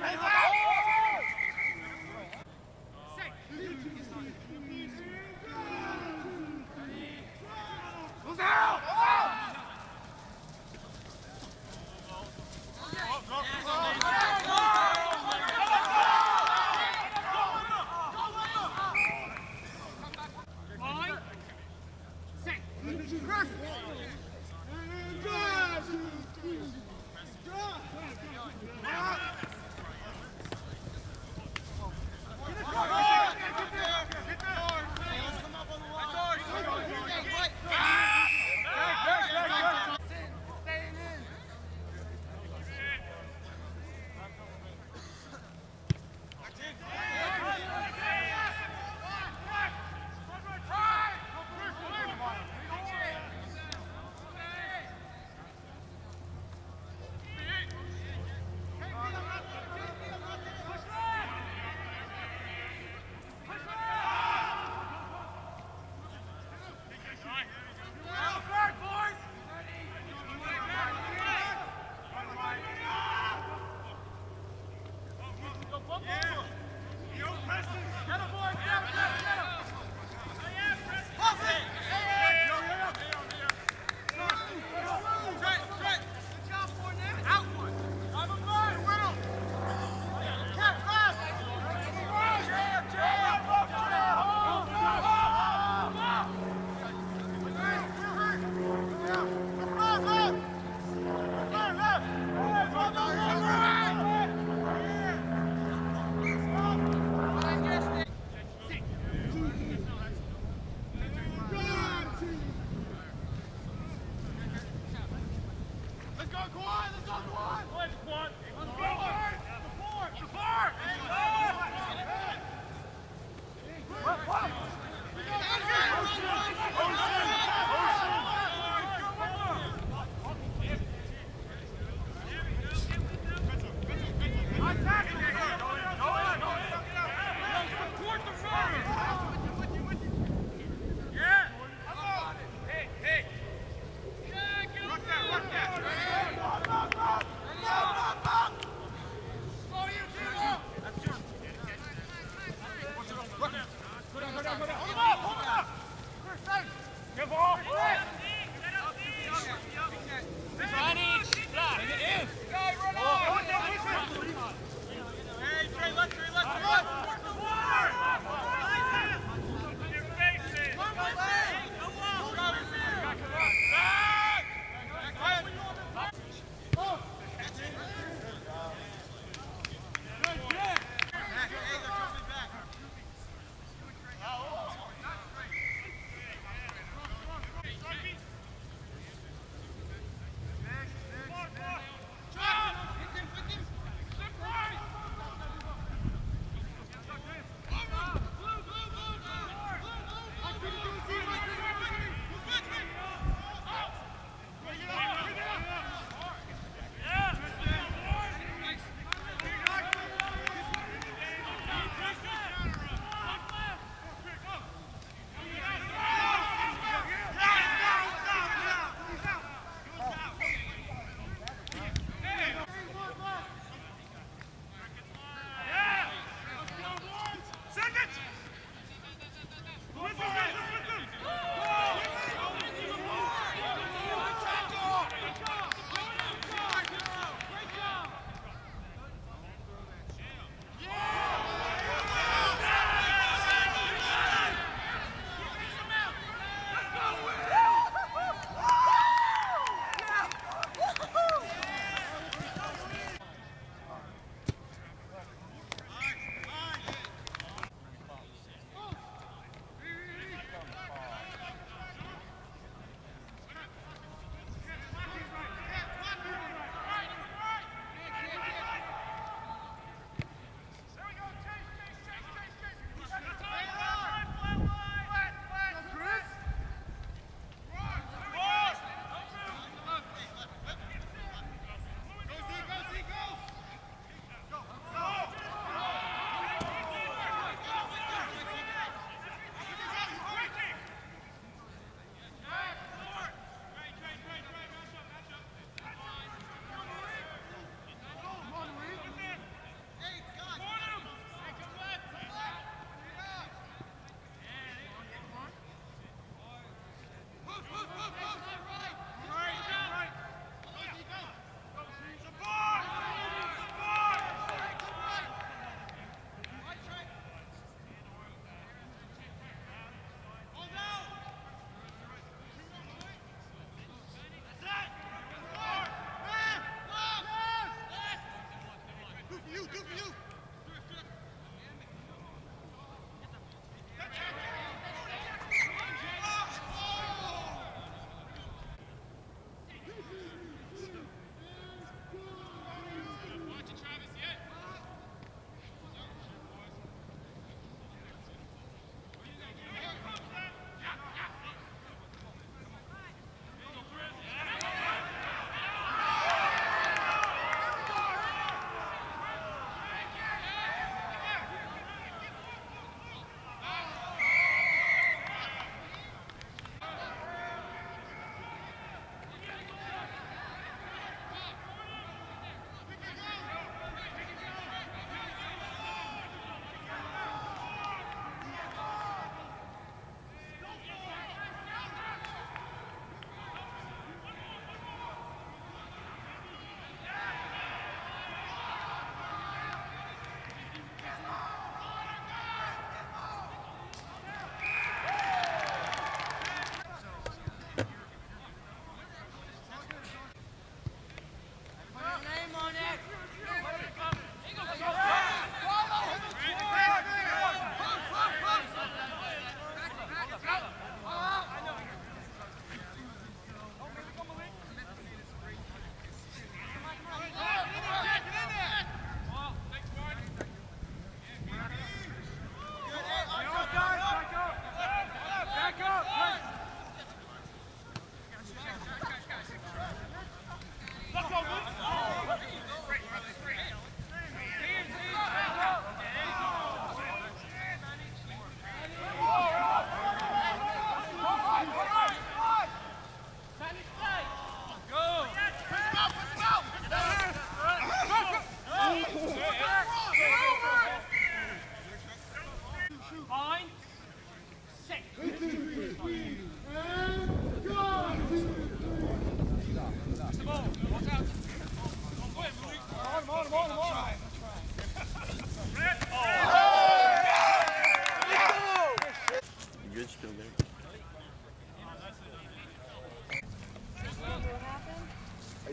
开喝 Oh,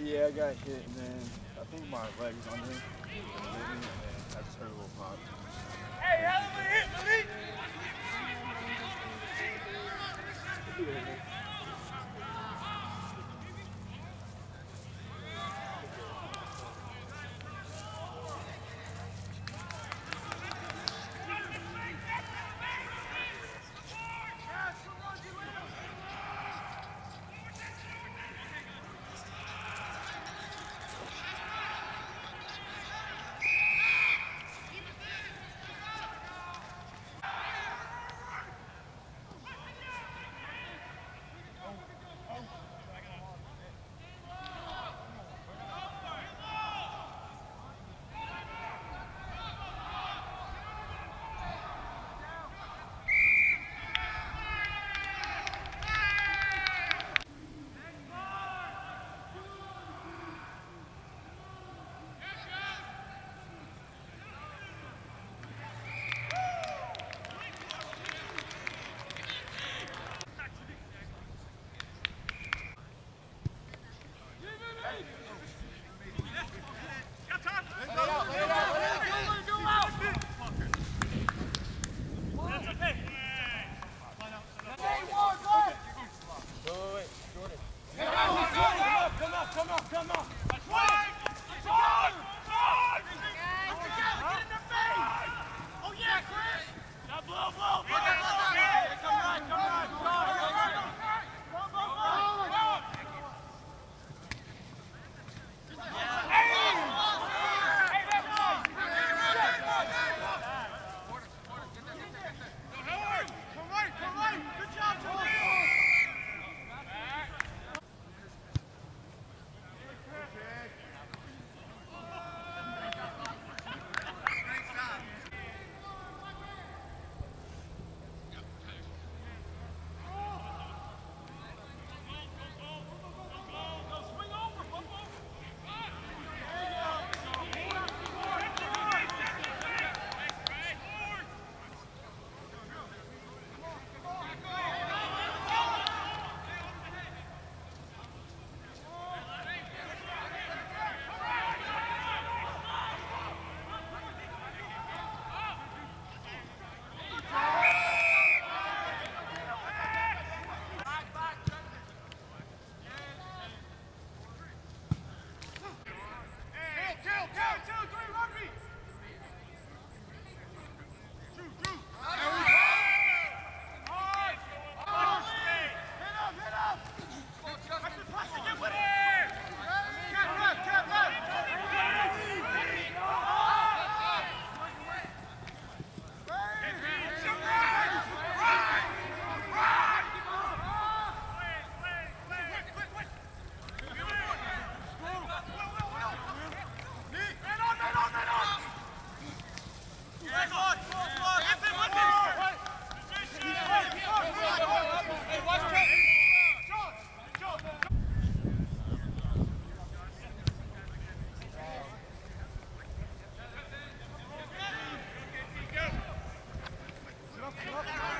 Yeah, I got hit and then I think my leg was under. And I just heard a little pop. Hey, hell of a hit, Malik! Lock, lock, lock.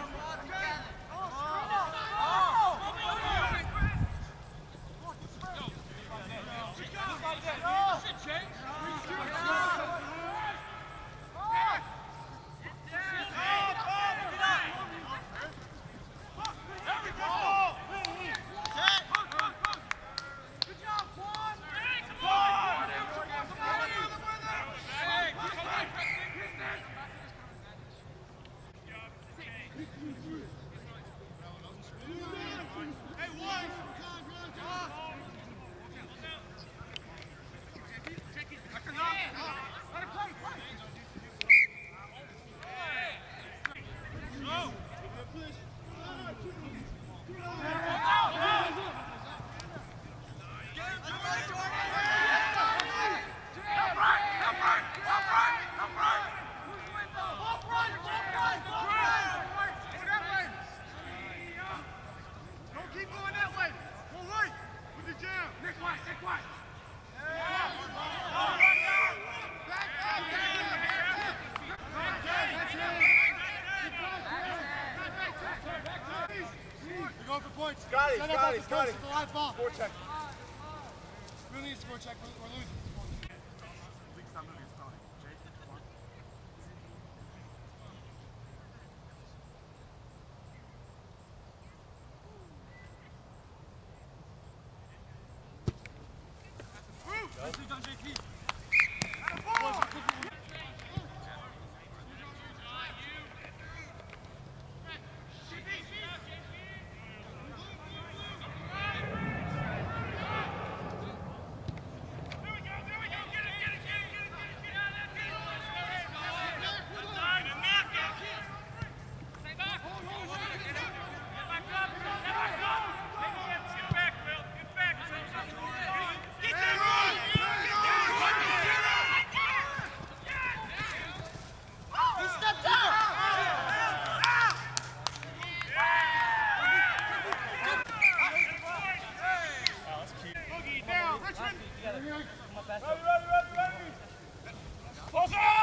Scotty, Scotty, Scotty. Four check. We need a score check. We're losing. Close up!